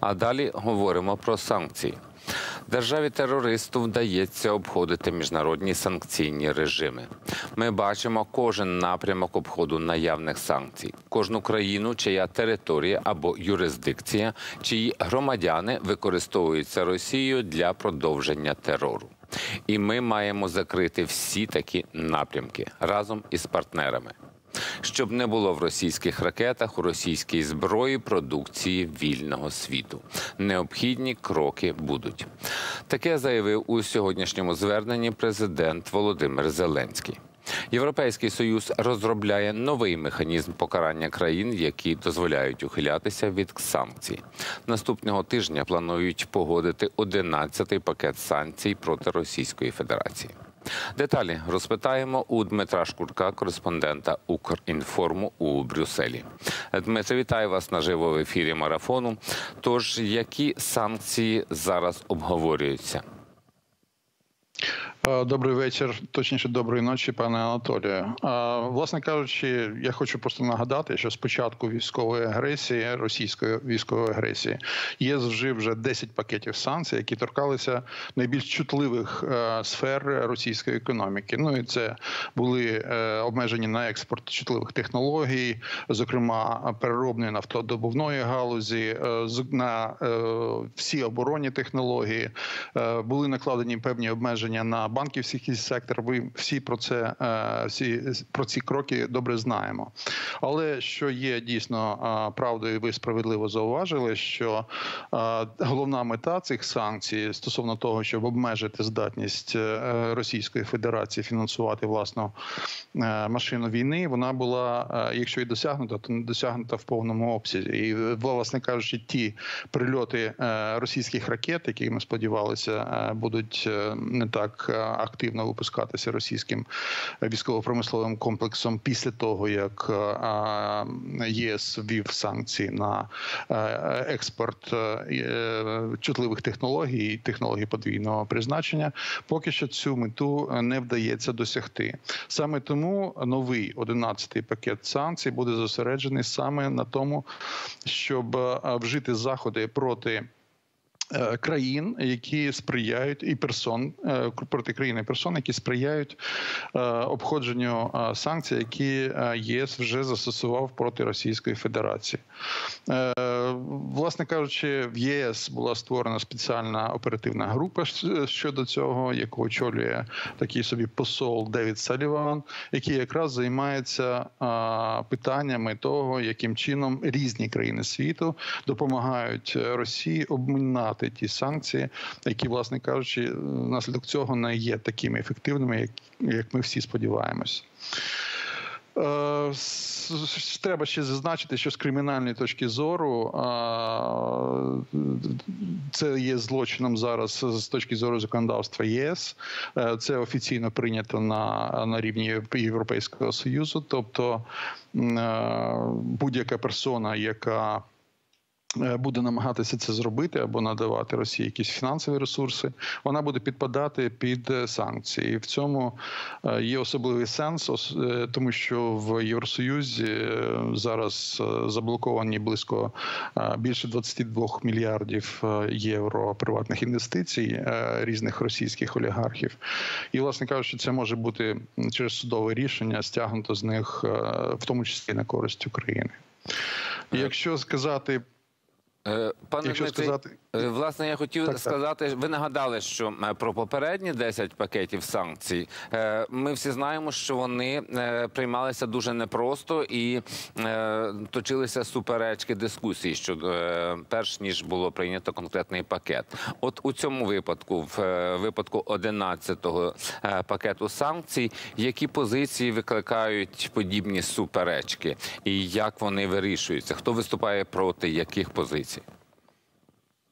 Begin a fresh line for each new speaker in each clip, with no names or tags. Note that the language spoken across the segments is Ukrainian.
А далі говоримо про санкції. Державі терористу вдається обходити міжнародні санкційні режими. Ми бачимо кожен напрямок обходу наявних санкцій, кожну країну, чия територія або юрисдикція, чиї громадяни використовуються Росією для продовження терору. І ми маємо закрити всі такі напрямки разом із партнерами щоб не було в російських ракетах у російській зброї продукції вільного світу. Необхідні кроки будуть. Таке заявив у сьогоднішньому зверненні президент Володимир Зеленський. Європейський союз розробляє новий механізм покарання країн, які дозволяють ухилятися від санкцій. Наступного тижня планують погодити 11-й пакет санкцій проти Російської Федерації. Деталі розпитаємо у Дмитра Шкурка, кореспондента Укрінформу у Брюсселі. Дмитро, вітаю вас наживо в ефірі марафону. Тож які санкції зараз обговорюються?
Е, добрий вечір, точніше, доброї ночі, пане Анатолію. Е, власне кажучи, я хочу просто нагадати, що спочатку військової агресії, російської військової агресії, ЄС вжив вже 10 пакетів санкцій, які торкалися найбільш чутливих е, сфер російської економіки. Ну і це були обмежені на експорт чутливих технологій, зокрема переробної нафтодобувної галузі, на всі оборонні технології, були накладені певні обмеження на банківський сектор. Ви всі про це е, всі про ці кроки добре знаємо. Але що є дійсно е, правдою, ви справедливо зауважили, що е, головна мета цих санкцій стосовно того, щоб обмежити здатність Російської Федерації фінансувати власну машину війни, вона була, якщо і досягнута, то не досягнута в повному обсязі. І власне кажучи, ті прильоти російських ракет, які ми сподівалися, будуть не так активно випускатися російським військово-промисловим комплексом після того, як ЄС ввів санкції на експорт е, чутливих технологій, технологій подвійного призначення, поки що цю мету не вдається досягти. Саме тому новий 11-й пакет санкцій буде зосереджений саме на тому, щоб вжити заходи проти. Е, країн, які сприяють і персон е, проти країни персон, які сприяють е, обходженню санкцій, які ЄС вже застосував проти Російської Федерації. Власне кажучи, в ЄС була створена спеціальна оперативна група щодо цього, яку очолює такий собі посол Девід Саліван, який якраз займається питаннями того, яким чином різні країни світу допомагають Росії обмінати зняти ті санкції, які, власне кажучи, внаслідок цього не є такими ефективними, як, як ми всі сподіваємось. Е, треба ще зазначити, що з кримінальної точки зору це є злочином зараз з точки зору законодавства ЄС. Е, це офіційно прийнято на на рівні Європейського союзу, тобто е, будь-яка персона, яка Е, буде намагатися це зробити або надавати Росії якісь фінансові ресурси, вона буде підпадати під е, санкції. І в цьому е, є особливий сенс, тому що в Євросоюзі зараз заблоковані близько більше 22 мільярдів євро приватних інвестицій різних російських олігархів. І, власне кажучи, це може бути через судове рішення стягнуто з них, в тому числі на користь України. Якщо сказати
Е, пане Якщо Дмитрий, сказати... Е, власне, я хотів так, сказати, так. ви нагадали, що е, про попередні 10 пакетів санкцій ми всі знаємо, що вони приймалися дуже непросто і точилися суперечки дискусії щодо перш ніж було прийнято конкретний пакет. От у цьому випадку, в випадку 11-го пакету санкцій, які позиції викликають подібні суперечки, і як вони вирішуються? Хто виступає проти яких позицій?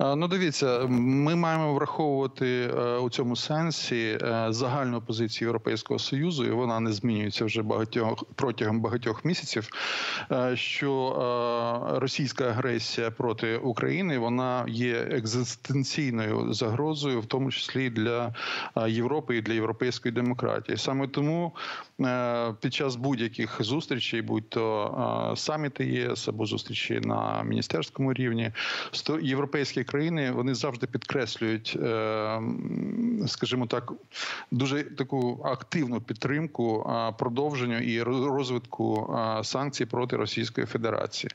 Ну, дивіться, ми маємо враховувати е, у цьому сенсі е, загальну позицію Європейського союзу, і вона не змінюється вже багатьох протягом багатьох місяців. е, Що російська агресія проти України вона є екзистенційною загрозою, в тому числі для Європи і для європейської демократії. Саме тому під час будь-яких зустрічей, будь то саміти ЄС або зустрічі на міністерському рівні, європейські країни вони завжди підкреслюють, е, скажімо так, дуже таку активну підтримку продовженню і розвитку санкцій проти Російської Федерації,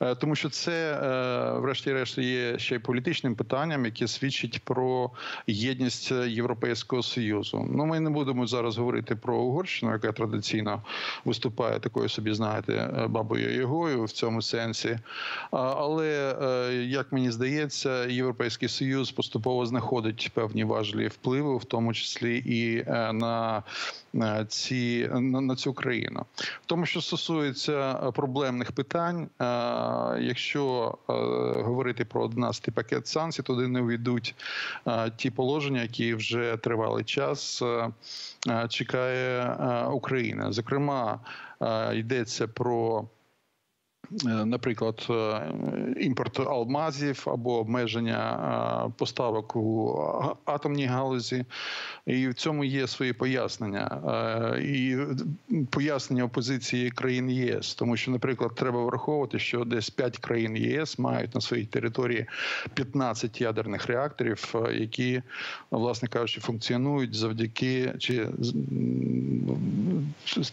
Е, тому що це, е, врешті-решт, є ще й політичним питанням, яке свідчить про єдність Європейського союзу. Ну, ми не будемо зараз говорити про Угорщину, яка традиційно виступає такою собі, знаєте, бабою Ягою в цьому сенсі. Але як мені здається, Європейський Союз поступово знаходить певні важливі впливи, в тому числі і е, на е, ці на, цю країну. В тому, що стосується е, проблемних питань, якщо говорити про 11 пакет санкцій, туди не увійдуть ті положення, які вже тривалий час чекає Україна. Зокрема, йдеться про. Е, Наприклад, е, імпорт алмазів або обмеження е, поставок у атомній галузі, і в цьому є свої пояснення. І пояснення опозиції країн ЄС, тому що, наприклад, треба враховувати, що десь 5 країн єС мають на своїй території 15 ядерних реакторів, які, власне кажучи, функціонують завдяки чи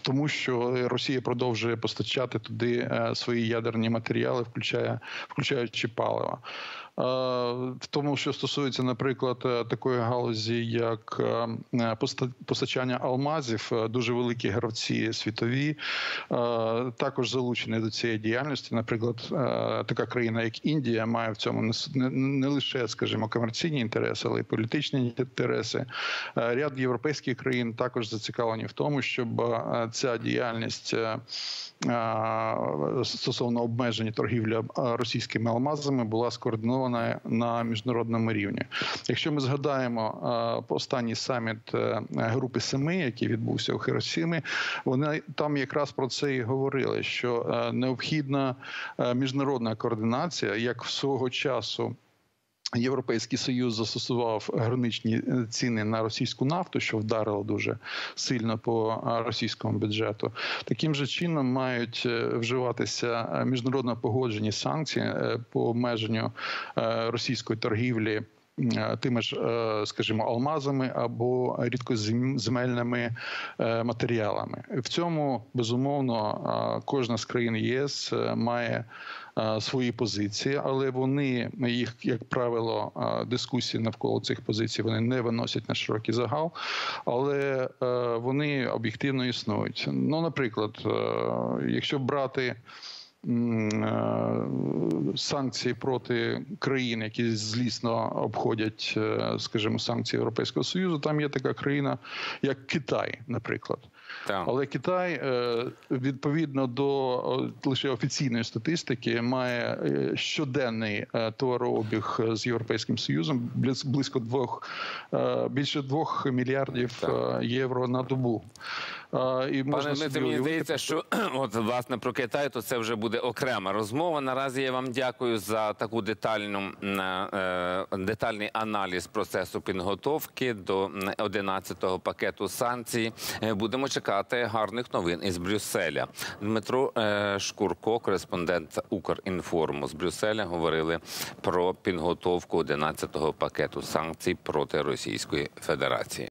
тому, що Росія продовжує постачати туди е, свої ядерні матеріали, включає включаючи паливо. В тому, що стосується, наприклад, е, такої галузі, як е, е, постачання алмазів, дуже великі гравці світові також залучені до цієї діяльності. Наприклад, така країна, як Індія, має в цьому не лише, скажімо, комерційні інтереси, але й політичні інтереси. Ряд європейських країн також зацікавлені в тому, щоб ця діяльність стосовно обмеження торгівлі російськими алмазами була скоординована на міжнародному рівні. Якщо ми згадаємо е, останній саміт е, Групи Семи, який відбувся у Хіросімі, вони там якраз про це і говорили: що е, необхідна міжнародна координація, як свого часу. Європейський союз застосував граничні е, ціни на російську нафту, що вдарило дуже сильно по російському бюджету. Таким же чином мають е, вживатися е, міжнародно погоджені санкції е, по обмеженню е, російської торгівлі. Е, Тими ж, е, скажімо, алмазами або рідкоземельними е, матеріалами. В цьому безумовно кожна з країн ЄС має свої позиції, але вони їх, як правило, дискусії навколо цих позицій вони не виносять на широкий загал, але вони об'єктивно існують. Ну, наприклад, якщо брати. Е, Санкції проти країн, які злісно обходять, е, скажімо, санкції Європейського союзу. Там є така країна, як Китай, наприклад.
Так.
Але Китай е, відповідно до лише офіційної статистики має щоденний товарообіг з європейським союзом близ- близько двох більше двох мільярдів
Так.
євро на добу. Е, І можна
Пане
собі
Дмитре, мені здається, що от власне про Китай, то це вже буде окрема розмова. Наразі я вам дякую за таку детальну м, е, детальний аналіз процесу підготовки до м, 11-го пакету санкцій. Е, Будемо чекати гарних новин із Брюсселя. Дмитро е, Шкурко, кореспондент Укрінформу з Брюсселя, говорили про підготовку 11-го пакету санкцій проти Російської Федерації.